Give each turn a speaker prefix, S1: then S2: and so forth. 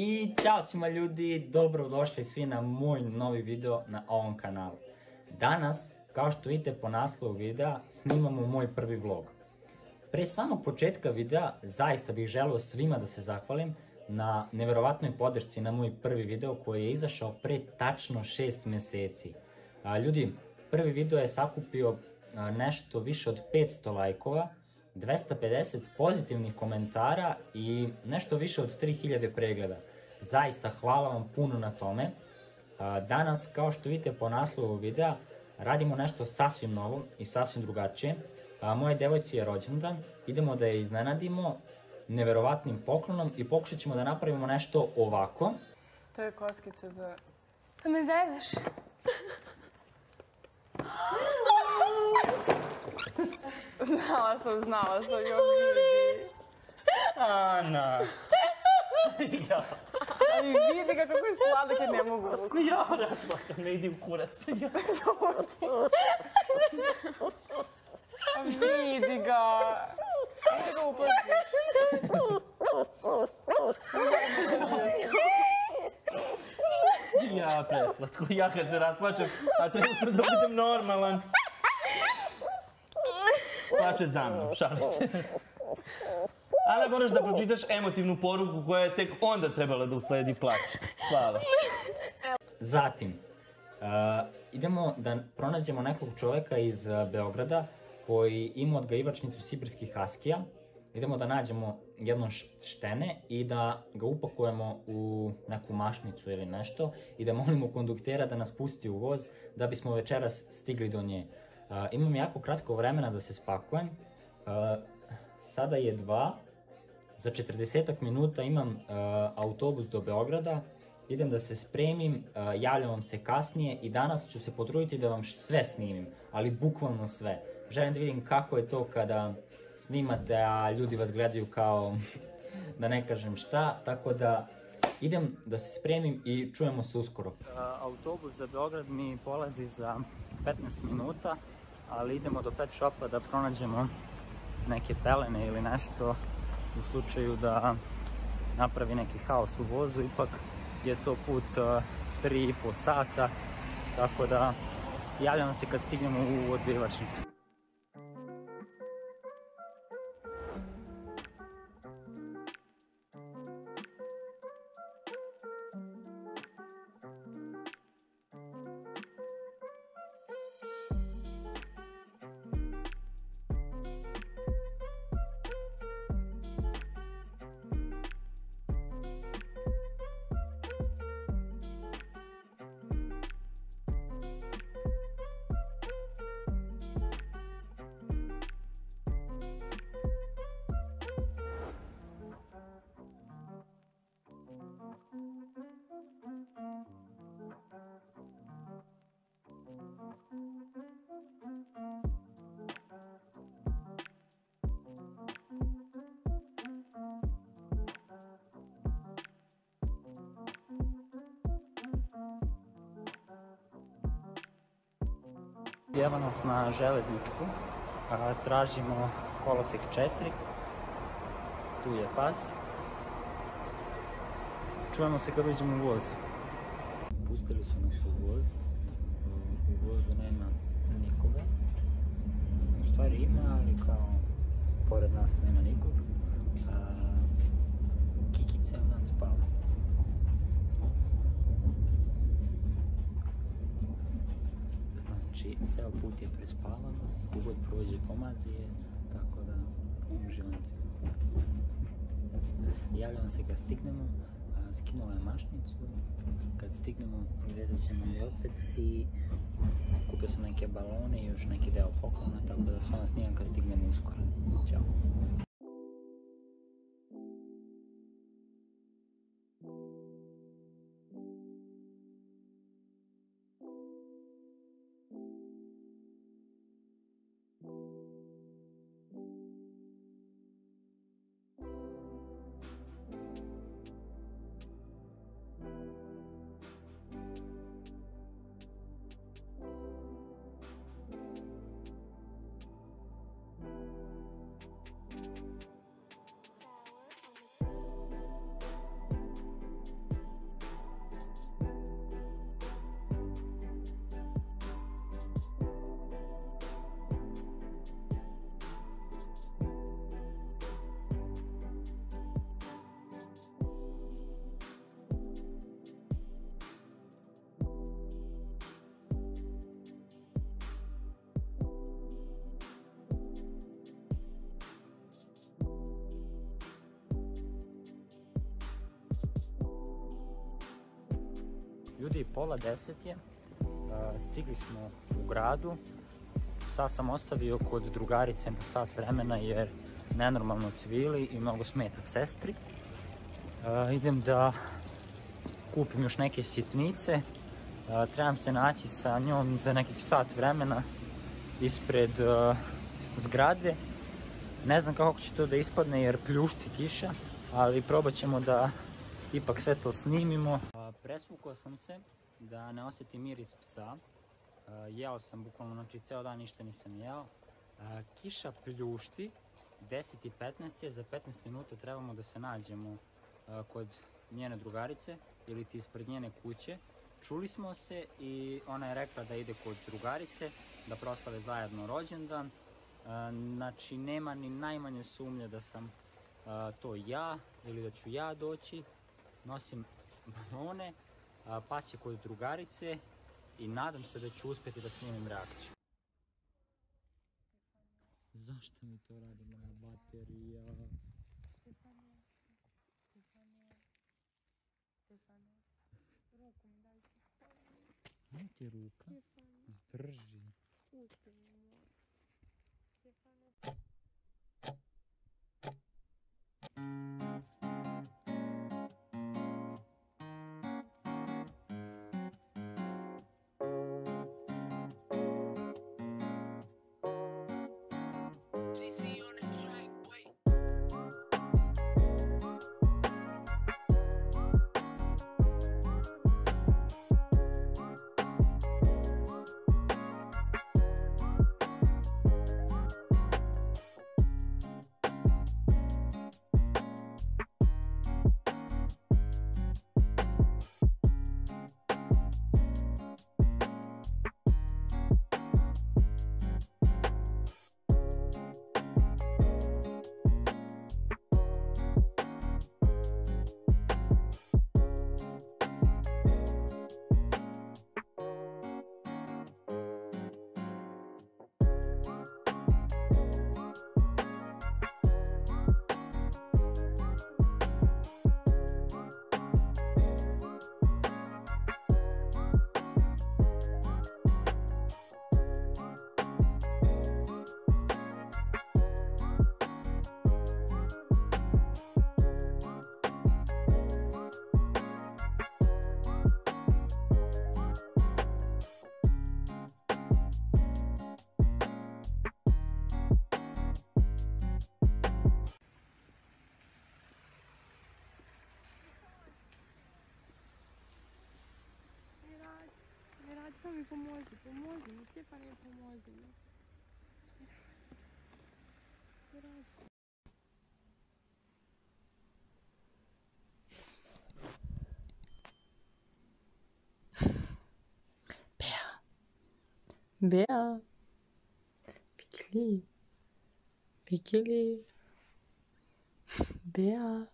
S1: I ćao svima ljudi, dobrodošli svi na moj novi video na ovom kanalu. Danas, kao što vidite po naslovu videa, snimamo moj prvi vlog. Pre samog početka videa, zaista bih želeo svima da se zahvalim na neverovatnoj podršci na moj prvi video koji je izašao pre tačno 6 meseci. Ljudi, prvi video je sakupio nešto više od 500 lajkova, 250 pozitivnih komentara i nešto više od 3000 pregleda. Zaista hvala vam puno na tome. Danas, kao što vidite po naslovu videa, radimo nešto sasvim novo i sasvim drugačije. Moje devojci je rođendan, idemo da je iznenadimo neverovatnim poklonom i pokušat ćemo da napravimo nešto ovako.
S2: To je koskica za...
S3: Da me zezaš?
S2: Znala sam, znala sam, jo vidi.
S1: Ana!
S4: ja,
S2: Ali vidi ga kako je sladak, ja ne mogu.
S4: ja, recimo, ne idi u kurac. Ja.
S2: A vidi ga. Ajde ga uplaši.
S4: ja, preslatko, ja kad se rasplačem, a treba sam da budem normalan. Plače za mnom, šali se. Ali moraš da pročitaš emotivnu poruku koja je tek onda trebala da usledi plać. Hvala.
S1: Zatim, uh, idemo da pronađemo nekog čoveka iz Beograda koji ima odgajivačnicu sibirskih haskija. Idemo da nađemo jedno štene i da ga upakujemo u neku mašnicu ili nešto i da molimo konduktera da nas pusti u voz da bismo večeras stigli do nje. Uh, imam jako kratko vremena da se spakujem. Uh, sada je dva, za 40 minuta imam uh, autobus do Beograda, idem da se spremim, javljam vam se kasnije i danas ću se potruditi da vam sve snimim, ali bukvalno sve. Želim da vidim kako je to kada snimate, a ljudi vas gledaju kao, da ne kažem šta, tako da idem da se spremim i čujemo se uskoro. Uh, autobus za Beograd mi polazi za 15 minuta, ali idemo do pet shopa da pronađemo neke pelene ili nešto u slučaju da napravi neki haos u vozu, ipak je to put uh, 3,5 sata, tako da javljam se kad stignemo u odbivačnicu. Evo nas na železničku, tražimo kolosek 4, tu je pas. Čujemo se kad uđemo u voz. Pustili su nas u voz, u vozu nema nikoga. U stvari ima, ali kao pored nas nema nikog. A, Kiki ceo dan spava. Znači, ceo put je prespavano, kogod prođe pomazi je, tako da uživanci. Javljamo se kad stignemo, skinula je mašnicu, kad stignemo vezat ćemo je opet i kupio sam neke balone i još neki deo poklona, tako da s vama snimam kad stignemo uskoro. Ćao. Ljudi, pola deset je, stigli smo u gradu, psa sam ostavio kod drugarice na sat vremena jer nenormalno cvili i mnogo smeta sestri. Idem da kupim još neke sitnice, trebam se naći sa njom za nekih sat vremena ispred zgrade. Ne znam kako će to da ispadne jer pljušti kiša, ali probat ćemo da ipak sve to snimimo. Presvukao sam se da ne osjetim miris psa. Jeo sam bukvalno, znači ceo dan ništa nisam jeo. Kiša pljušti, 10.15 je, za 15 minuta trebamo da se nađemo kod njene drugarice ili ti ispred njene kuće. Čuli smo se i ona je rekla da ide kod drugarice, da proslave zajedno rođendan. Znači, nema ni najmanje sumnje da sam to ja ili da ću ja doći. Nosim balone, pa će kod drugarice i nadam se da ću uspjeti da snimim reakciju. Zašto mi to radi moja baterija? Ajde ti ruka, zdrži.
S3: Mirađ, Pergunte para ele como hoje, né? Graças.
S2: Bea. Bikili. Bikili. Bea.